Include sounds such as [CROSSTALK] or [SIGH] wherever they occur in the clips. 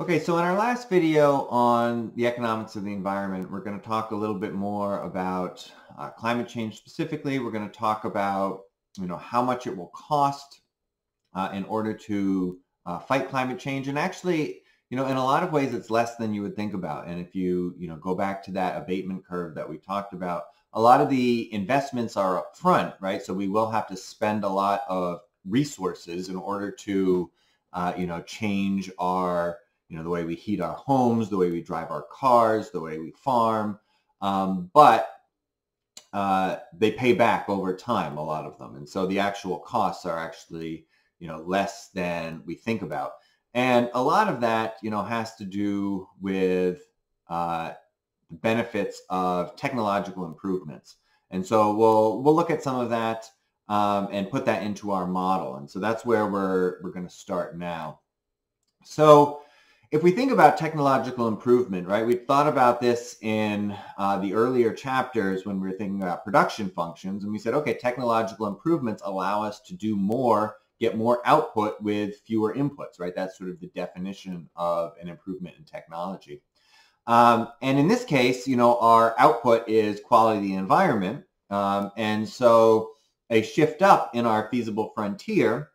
Okay, so in our last video on the economics of the environment, we're going to talk a little bit more about uh, climate change specifically. We're going to talk about, you know, how much it will cost uh, in order to uh, fight climate change. And actually, you know, in a lot of ways, it's less than you would think about. And if you, you know, go back to that abatement curve that we talked about, a lot of the investments are upfront, right? So we will have to spend a lot of resources in order to, uh, you know, change our you know, the way we heat our homes, the way we drive our cars, the way we farm. Um, but uh, they pay back over time, a lot of them. And so the actual costs are actually, you know, less than we think about. And a lot of that, you know, has to do with uh, the benefits of technological improvements. And so we'll we'll look at some of that um, and put that into our model. And so that's where we're we're going to start now. So if we think about technological improvement, right, we've thought about this in uh, the earlier chapters when we were thinking about production functions, and we said, okay, technological improvements allow us to do more, get more output with fewer inputs, right? That's sort of the definition of an improvement in technology. Um, and in this case, you know, our output is quality of the environment, um, and so a shift up in our feasible frontier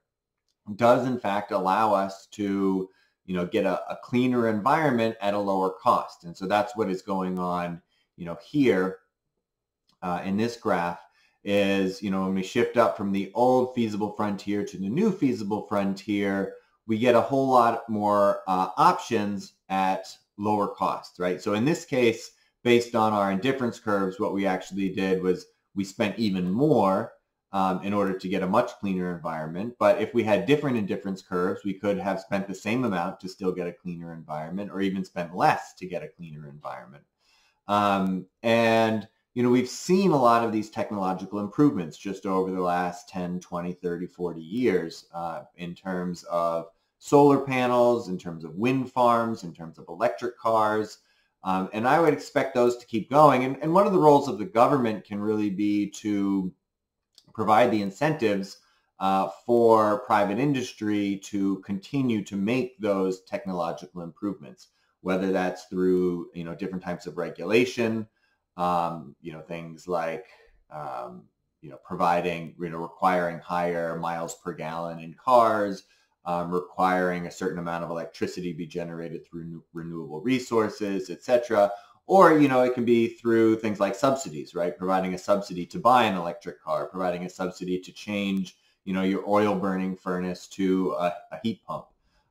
does in fact allow us to you know, get a, a cleaner environment at a lower cost. And so that's what is going on, you know, here uh, in this graph is, you know, when we shift up from the old feasible frontier to the new feasible frontier, we get a whole lot more uh, options at lower cost, right? So in this case, based on our indifference curves, what we actually did was we spent even more um, in order to get a much cleaner environment. But if we had different indifference curves, we could have spent the same amount to still get a cleaner environment or even spent less to get a cleaner environment. Um, and, you know, we've seen a lot of these technological improvements just over the last 10, 20, 30, 40 years uh, in terms of solar panels, in terms of wind farms, in terms of electric cars. Um, and I would expect those to keep going. And, and one of the roles of the government can really be to provide the incentives uh, for private industry to continue to make those technological improvements, whether that's through you know different types of regulation, um, you know things like um, you know providing you know requiring higher miles per gallon in cars, um, requiring a certain amount of electricity be generated through renewable resources, etc. Or, you know, it can be through things like subsidies, right? Providing a subsidy to buy an electric car, providing a subsidy to change, you know, your oil burning furnace to a, a heat pump.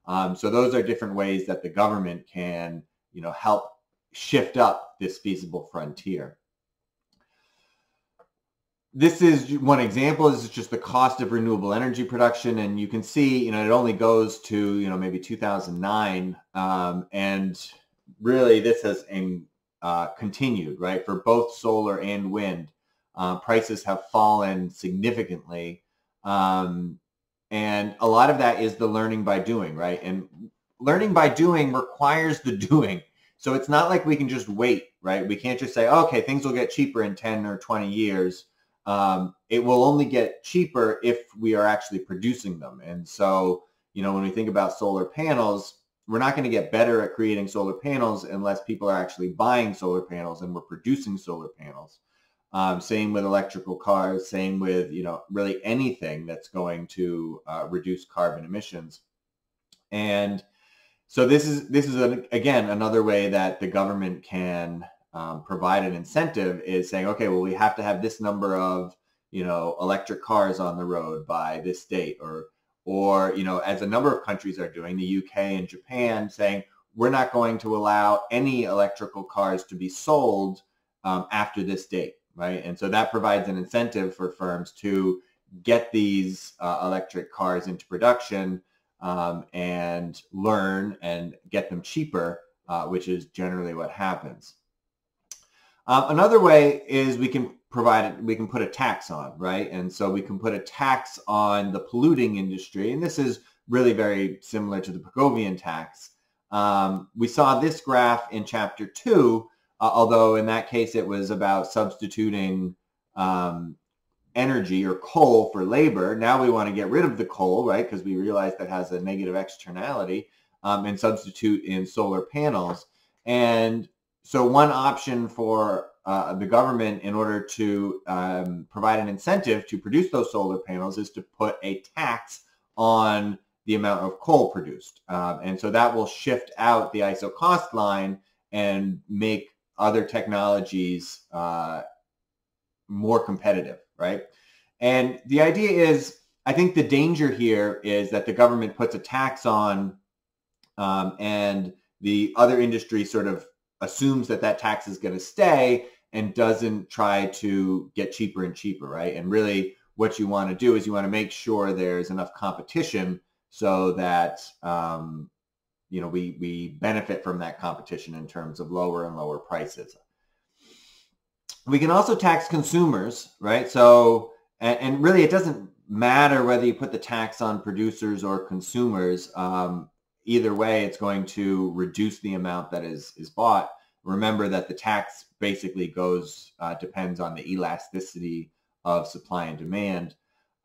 Um, so those are different ways that the government can, you know, help shift up this feasible frontier. This is one example. This is just the cost of renewable energy production. And you can see, you know, it only goes to, you know, maybe 2009. Um, and really this has uh, continued, right? For both solar and wind, uh, prices have fallen significantly. Um, and a lot of that is the learning by doing, right? And learning by doing requires the [LAUGHS] doing. So it's not like we can just wait, right? We can't just say, oh, okay, things will get cheaper in 10 or 20 years. Um, it will only get cheaper if we are actually producing them. And so, you know, when we think about solar panels, we're not going to get better at creating solar panels unless people are actually buying solar panels and we're producing solar panels. Um, same with electrical cars, same with, you know, really anything that's going to uh, reduce carbon emissions. And so this is, this is again, another way that the government can um, provide an incentive is saying, okay, well, we have to have this number of, you know, electric cars on the road by this date or or, you know, as a number of countries are doing, the UK and Japan saying, we're not going to allow any electrical cars to be sold um, after this date, right? And so that provides an incentive for firms to get these uh, electric cars into production um, and learn and get them cheaper, uh, which is generally what happens. Um, another way is we can provided we can put a tax on, right? And so we can put a tax on the polluting industry. And this is really very similar to the Pigovian tax. Um, we saw this graph in chapter two, uh, although in that case it was about substituting um, energy or coal for labor. Now we want to get rid of the coal, right? Because we realize that has a negative externality. um, and substitute in solar panels. And so one option for uh, the government in order to um, provide an incentive to produce those solar panels is to put a tax on the amount of coal produced. Um, and so that will shift out the isocost line and make other technologies uh, more competitive, right? And the idea is, I think the danger here is that the government puts a tax on um, and the other industry sort of assumes that that tax is going to stay and doesn't try to get cheaper and cheaper, right? And really what you want to do is you want to make sure there's enough competition so that um, you know we we benefit from that competition in terms of lower and lower prices. We can also tax consumers, right? So and, and really it doesn't matter whether you put the tax on producers or consumers. Um, either way, it's going to reduce the amount that is is bought. Remember that the tax basically goes uh, depends on the elasticity of supply and demand.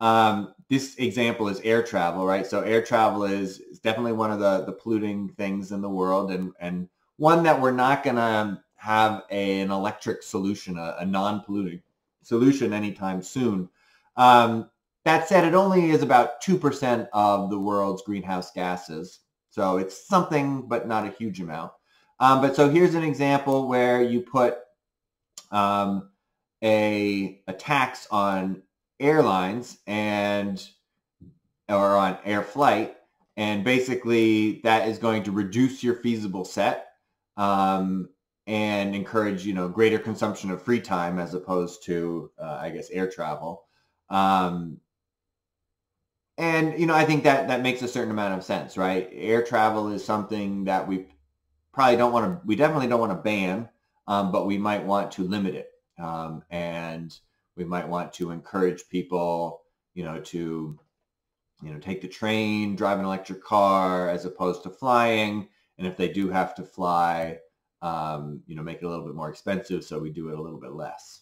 Um, this example is air travel, right? So air travel is, is definitely one of the, the polluting things in the world and, and one that we're not going to have a, an electric solution, a, a non-polluting solution anytime soon. Um, that said, it only is about 2% of the world's greenhouse gases. So it's something, but not a huge amount. Um, but so here's an example where you put um, a, a tax on airlines and or on air flight and basically that is going to reduce your feasible set um, and encourage you know greater consumption of free time as opposed to uh, I guess air travel um, and you know I think that that makes a certain amount of sense right air travel is something that we probably don't want to we definitely don't want to ban um, but we might want to limit it um, and we might want to encourage people, you know, to, you know, take the train, drive an electric car as opposed to flying. And if they do have to fly, um, you know, make it a little bit more expensive. So we do it a little bit less.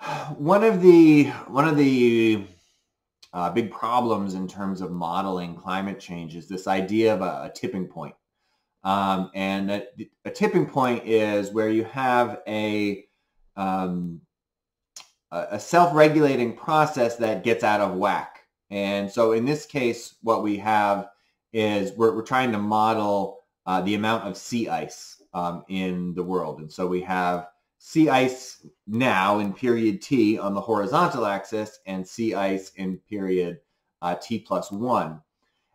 [SIGHS] One of the, one of the uh, big problems in terms of modeling climate change is this idea of a, a tipping point. Um, and a, a, tipping point is where you have a um, a self-regulating process that gets out of whack. And so in this case, what we have is we're, we're trying to model uh, the amount of sea ice um, in the world. And so we have sea ice now in period T on the horizontal axis and sea ice in period uh, T plus one.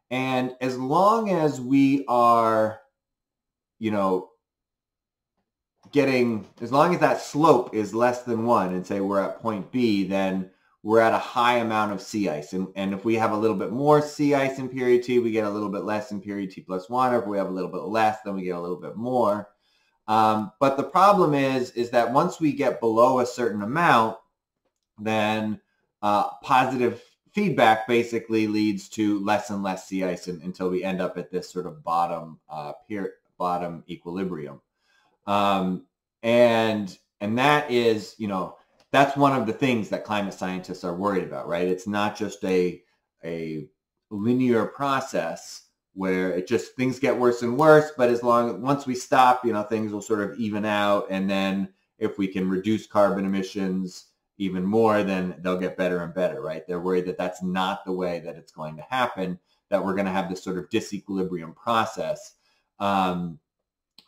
And as long as we are, you know, getting, as long as that slope is less than one and say we're at point B, then we're at a high amount of sea ice. And, and if we have a little bit more sea ice in period T, we get a little bit less in period T plus one. Or if we have a little bit less, then we get a little bit more. Um, but the problem is, is that once we get below a certain amount, then uh, positive feedback basically leads to less and less sea ice in, until we end up at this sort of bottom uh, peer, bottom equilibrium. Um, and and that is, you know, that's one of the things that climate scientists are worried about, right? It's not just a a linear process where it just things get worse and worse, but as long once we stop, you know, things will sort of even out, and then if we can reduce carbon emissions even more, then they'll get better and better, right? They're worried that that's not the way that it's going to happen, that we're going to have this sort of disequilibrium process. Um,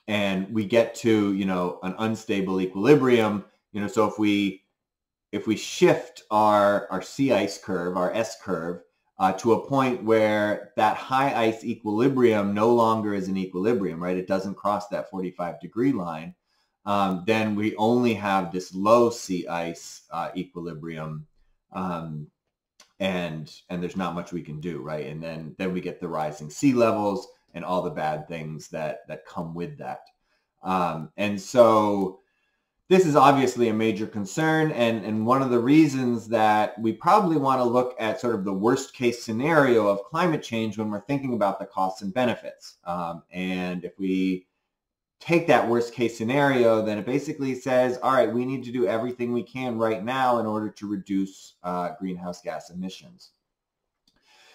and we get to you know an unstable equilibrium you know so if we if we shift our our sea ice curve our s curve uh, to a point where that high ice equilibrium no longer is an equilibrium right? It doesn't cross that 45 degree line. Um, then we only have this low sea ice uh, equilibrium um, and and there's not much we can do right? And then then we get the rising sea levels and all the bad things that that come with that. Um, and so this is obviously a major concern and, and one of the reasons that we probably want to look at sort of the worst case scenario of climate change when we're thinking about the costs and benefits. Um, and if we take that worst case scenario, then it basically says, all right, we need to do everything we can right now in order to reduce uh, greenhouse gas emissions.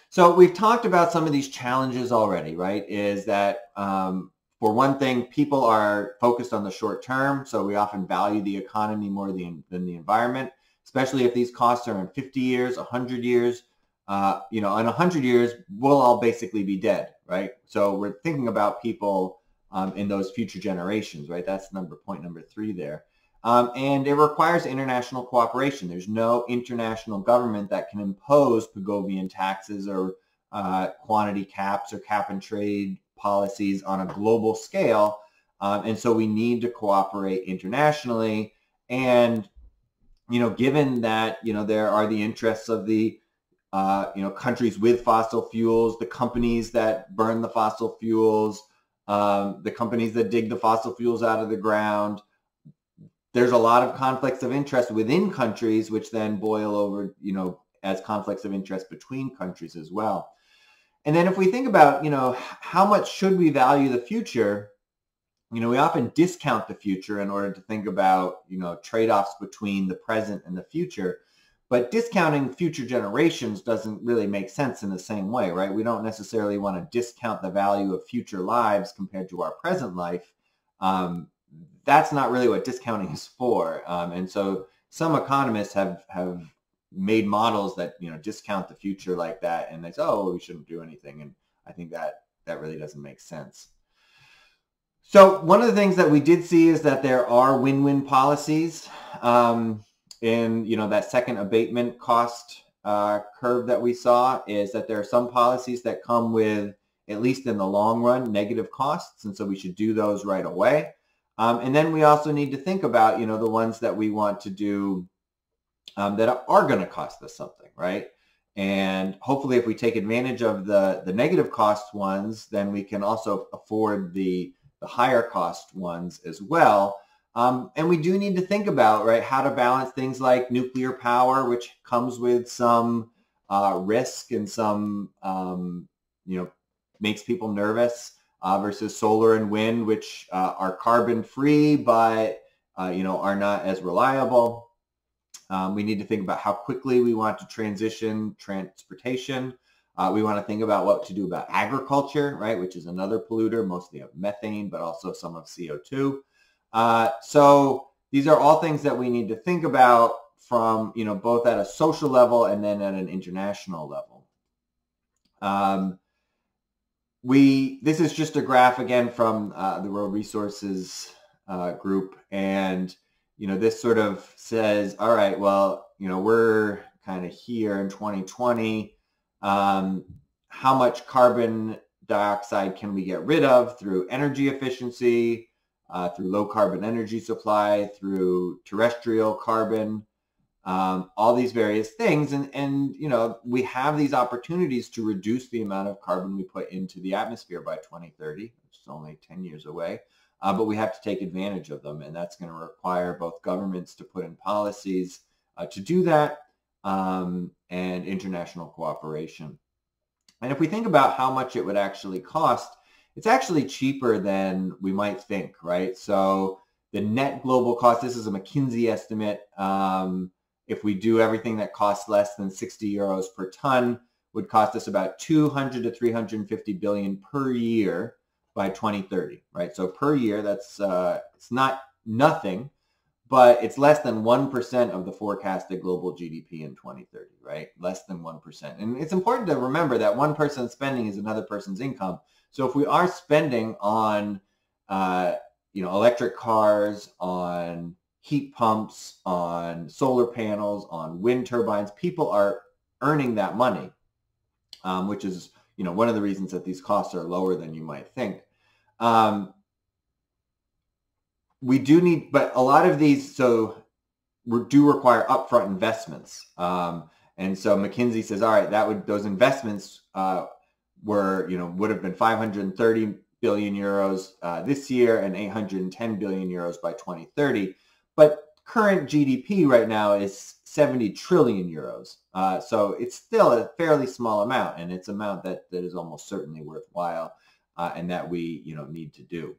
So we've talked about some of these challenges already, right? Is that um, for one thing, people are focused on the short term, so we often value the economy more than, than the environment, especially if these costs are in 50 years, 100 years. Uh, you know, in 100 years, we'll all basically be dead, right? So we're thinking about people um, in those future generations, right? That's number point number three there. Um, and it requires international cooperation. There's no international government that can impose Pigovian taxes or uh, quantity caps or cap and trade policies on a global scale. Um, and so we need to cooperate internationally. And, you know, given that, you know, there are the interests of the, uh, you know, countries with fossil fuels, the companies that burn the fossil fuels, um, the companies that dig the fossil fuels out of the ground, there's a lot of conflicts of interest within countries, which then boil over, you know, as conflicts of interest between countries as well. And then if we think about, you know, how much should we value the future? You know, we often discount the future in order to think about, you know, trade-offs between the present and the future. But discounting future generations doesn't really make sense in the same way, right? We don't necessarily want to discount the value of future lives compared to our present life. Um, that's not really what discounting is for. Um, and so some economists have have made models that you know discount the future like that, and they say, oh, we shouldn't do anything. And I think that that really doesn't make sense. So one of the things that we did see is that there are win-win policies um, in you know that second abatement cost uh, curve that we saw is that there are some policies that come with at least in the long run negative costs, and so we should do those right away. Um, and then we also need to think about, you know, the ones that we want to do um, that are going to cost us something, right? And hopefully if we take advantage of the, the negative cost ones, then we can also afford the, the higher cost ones as well. Um, and we do need to think about, right, how to balance things like nuclear power, which comes with some uh, risk and some, um, you know, makes people nervous uh, versus solar and wind, which uh, are carbon free, but uh, you know are not as reliable. Um, we need to think about how quickly we want to transition transportation. Uh, we want to think about what to do about agriculture, right, which is another polluter, mostly of methane, but also some of CO2. Uh, so these are all things that we need to think about from, you know, both at a social level and then at an international level. Um, we this is just a graph again from uh, the World Resources uh, Group, and you know this sort of says, all right, well, you know we're kind of here in 2020. Um, how much carbon dioxide can we get rid of through energy efficiency, uh, through low carbon energy supply, through terrestrial carbon? um, all these various things. And, and, you know, we have these opportunities to reduce the amount of carbon we put into the atmosphere by 2030, which is only 10 years away. Uh, but we have to take advantage of them. And that's going to require both governments to put in policies uh, to do that um, and international cooperation. And if we think about how much it would actually cost, it's actually cheaper than we might think, right? So the net global cost, this is a McKinsey estimate, um, if we do everything that costs less than 60 euros per ton, would cost us about 200 to 350 billion per year by 2030, right? So per year, that's uh, it's not nothing, but it's less than 1% of the forecasted global GDP in 2030, right? Less than 1%. And it's important to remember that one person's spending is another person's income. So if we are spending on, uh, you know, electric cars, on heat pumps, on solar panels, on wind turbines. People are earning that money, um, which is you know one of the reasons that these costs are lower than you might think. Um, we do need, but a lot of these so do require upfront investments. Um, and so McKinsey says, all right, that would those investments uh, were you know would have been 530 billion euros uh, this year and 810 billion euros by 2030. But current GDP right now is 70 trillion euros. Uh, so it's still a fairly small amount, and it's an amount that, that is almost certainly worthwhile uh, and that we you know need to do.